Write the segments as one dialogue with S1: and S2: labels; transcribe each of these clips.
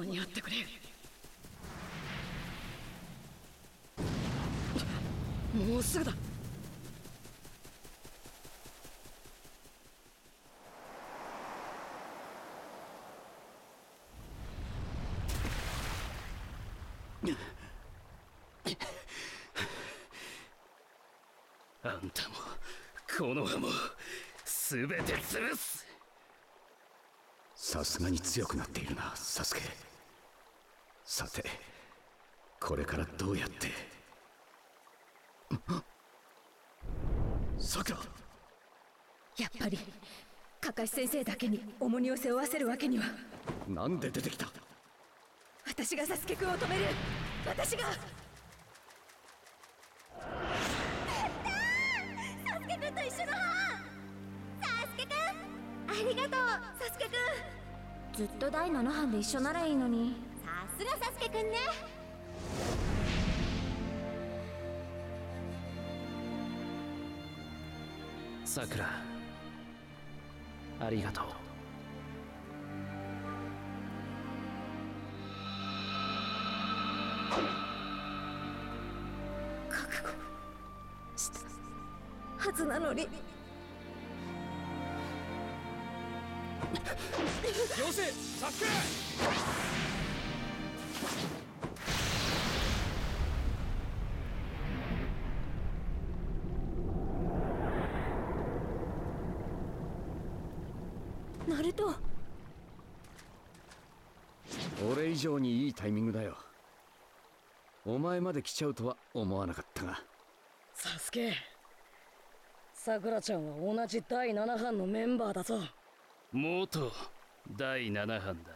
S1: 間に合ってくれもうすぐだ。
S2: あんたもこの葉も全て潰す。
S3: さすがに強くなっているなサスケ。さてこれからどうやって？さくら
S4: やっぱりカカシ先生だけに重荷を背負わせるわけには。
S3: なんで出てきた？
S4: 私がサスケくんを止める。私が！
S5: サスケくんと一緒のサスケくんありがとう
S6: ずっと第7班で一緒ならいいのに。
S5: さすがサスケくんね。
S2: さくらありがとう。
S4: 覚悟したはずなのに
S2: よせサスケ
S4: ナルト。
S3: 俺以上にいいタイミングだよ。お前まで来ちゃうとは思わなかったが。
S1: サスケ。さくらちゃんは同じ第7班のメンバーだぞ
S2: 元第7班だ。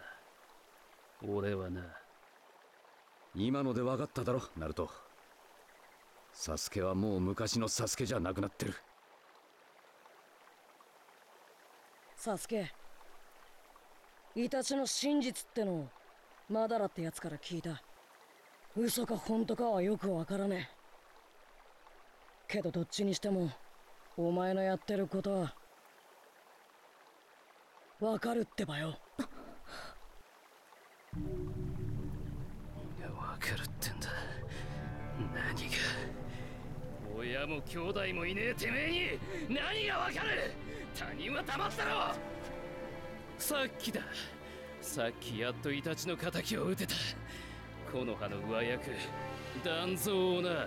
S2: 俺はな。
S3: 今ので分かっただろナルト。サスケはもう昔のサスケじゃなくなってる。
S1: サスケイタチの真実ってのをマダラってやつから聞いた。嘘か本当かはよくわからねえ。けどどっちにしてもお前のやってることはわかるってばよ。
S2: わかるってんだ。何が？親も兄弟もいねえてめえに何がわかる？他人は黙ったろ！さっきだ。さっきやっとイタチの敵を討てた。木の葉の上役断蔵をな。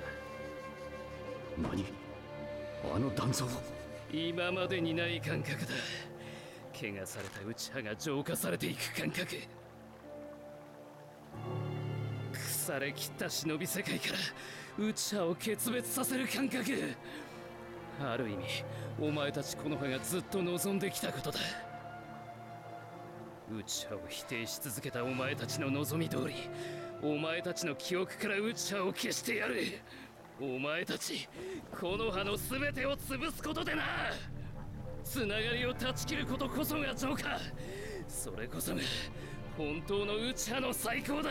S3: 何？あの断層
S2: 今までにない感覚だ怪我された内葉が浄化されていく感覚。腐れ切った忍び世界から内葉を決別させる感覚。ある意味お前たちこの葉がずっと望んできたことだ。内葉を否定し続けたお前たちの望み通りお前たちの記憶から内葉を消してやる。お前たちこの葉の全てを潰すことでな。つながりを断ち切ることこそが浄化それこそが本当の内葉の最高だ。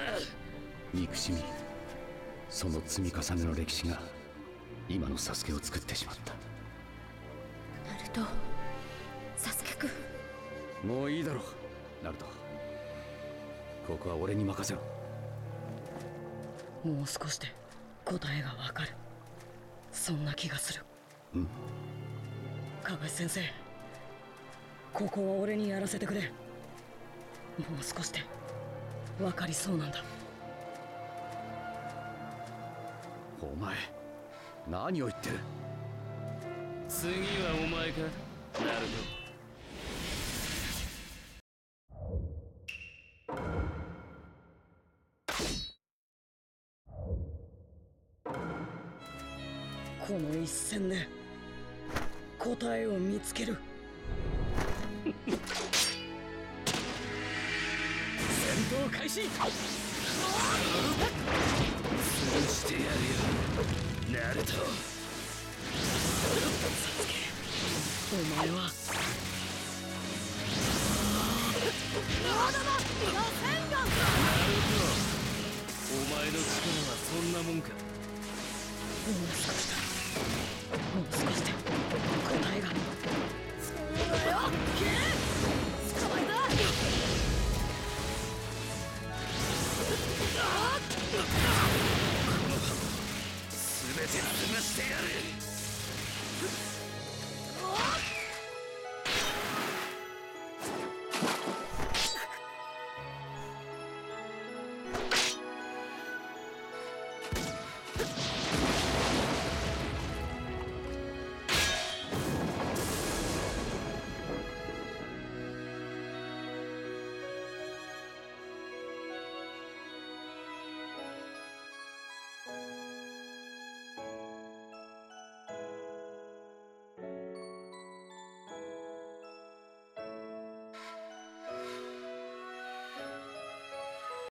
S3: 憎しみ。その積み重ねの歴史が今のサスケを作ってしまった。
S4: ナルトサスケくん
S3: もういいだろう。ナルトここは俺に任せろ。
S1: もう少しで答えがわかる。そんな気がする。
S3: うん。
S1: 加賀先生ここは俺にやらせてくれ。もう少しで。分かりそうなんだ。
S3: お前何を言ってる？
S2: 次はお前か？ナルト
S1: この一戦で答えを見つける
S2: 闘開始。潰してやるよ。ナルト。
S1: お前は
S2: お前の力はそんなもんか
S1: してやる。